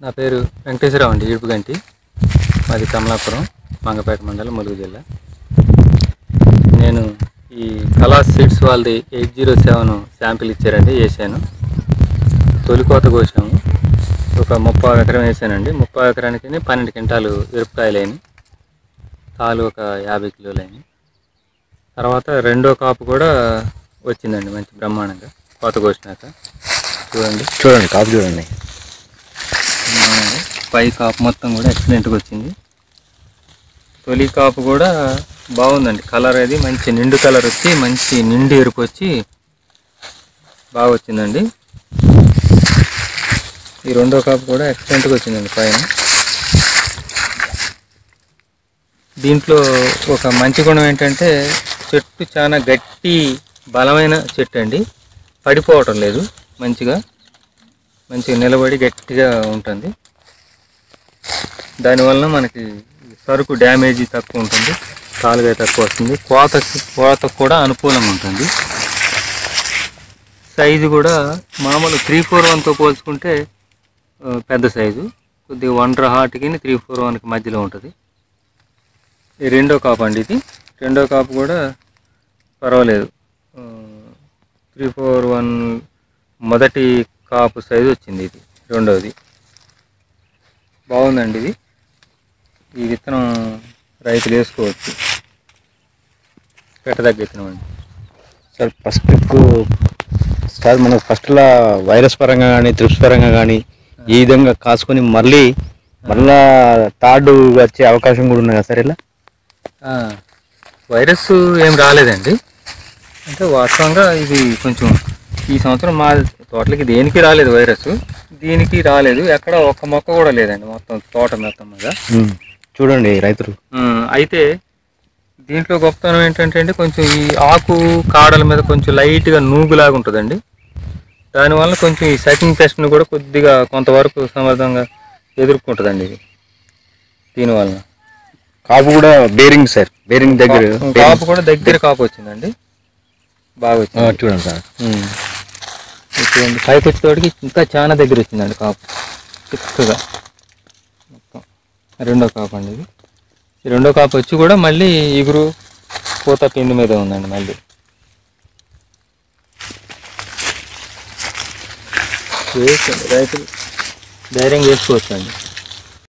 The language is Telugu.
నా పేరు వెంకటేశ్వరరావు అండి ఇడుపుగంటి మాది కమలాపురం మంగపేట మండలం ములుగు జిల్లా. నేను ఈ కళా సీడ్స్ వాళ్ళది ఎయిట్ జీరో సెవెన్ శాంపిల్ ఇచ్చారండి వేసాను. తొలికోత కోసాము. ఒక ముప్పై ఎకరం వేసానండి. ముప్పై ఎకరానికి పన్నెండు క్వింటాలు మిరపకాయలు తాలు ఒక యాభై కిలోలు తర్వాత రెండో కాపు కూడా వచ్చిందండి మంచి బ్రహ్మాండంగా. కోత కోసినాక. చూడండి. చూడండి కాపు చూడండి. పై కాపు మొత్తం కూడా ఎక్సలెంట్గా వచ్చింది. తొలి కాపు కూడా బాగుందండి. కలర్ అది మంచి నిండు కలర్ వచ్చి మంచి నిండు ఎరుపు వచ్చి బాగా వచ్చిందండి. ఈ రెండో కాపు కూడా ఎక్సలెంట్గా వచ్చిందండి పైన. దీంట్లో ఒక మంచి గుణం ఏంటంటే చెట్టు చాలా గట్టి బలమైన చెట్టు అండి. పడిపోవటం లేదు మంచిగా. మంచిగా నిలబడి గట్టిగా ఉంటుంది. దానివల్ల మనకి సరుకు డ్యామేజ్ తక్కువ ఉంటుంది కాలుగా తక్కువ వస్తుంది. కోత కోతకు కూడా అనుకూలంగా ఉంటుంది. సైజు కూడా మామూలు త్రీ ఫోర్ వన్తో పోల్చుకుంటే పెద్ద సైజు. కొద్దిగా వండర్ హార్ట్కి త్రీ ఫోర్ వన్కి మధ్యలో ఉంటుంది. ఈ రెండో కాపు అండి ఇది. రెండో కాపు కూడా పర్వాలేదు. త్రీ ఫోర్ వన్ మొదటి కాపు సైజు వచ్చింది ఇది రెండవది బాగుందండి ఇది. ఈ విత్తనం రైతులు వేసుకోవచ్చు. పెట్టదగ్గ విత్తనం అండి. సార్ ఫస్ట్ సార్ మనకు ఫస్ట్లో వైరస్ పరంగా కానీ త్రిప్స్ పరంగా కానీ ఈ విధంగా కాసుకొని మళ్ళీ మళ్ళా థర్డ్ వచ్చే అవకాశం కూడా ఉంది కదా సార్ ఇలా? వైరస్ ఏం రాలేదండి. అంటే వాస్తవంగా ఇది కొంచెం ఈ సంవత్సరం మా తోటలకి దేనికి రాలేదు వైరస్. దీనికి రాలేదు. ఎక్కడ ఒక్క మొక్క కూడా లేదండి. మొత్తం తోట మొత్తం మీద. చూడండి రైతులు. అయితే దీంట్లో గొప్పతనం ఏంటంటే అండి కొంచెం ఈ ఆకు కాడల మీద కొంచెం లైట్గా నూగులాగా ఉంటుందండి. దానివల్ల కొంచెం ఈ సకింగ్ పెస్ట్ని కూడా కొద్దిగా కొంతవరకు సమర్థంగా ఎదుర్కొంటుందండి ఇది. దీనివల్ల కాపు కూడా బేరింగ్ సార్ బేరింగ్ దగ్గర కాపు కూడా దగ్గర కాపు వచ్చిందండి. బాగా వచ్చింది. చూడండి సార్. చూడండి పైకి వచ్చేటోడికి ఇంకా చాలా దగ్గర వచ్చిందండి కాపు. చిక్కగా. రెండో కాపు అండి ఇది. ఈ రెండో కాపు వచ్చి కూడా మళ్ళీ ఇగురు పూత పిండి మీద ఉందండి మళ్ళీ. రైతులు ధైర్యం చేసుకోవచ్చు అండి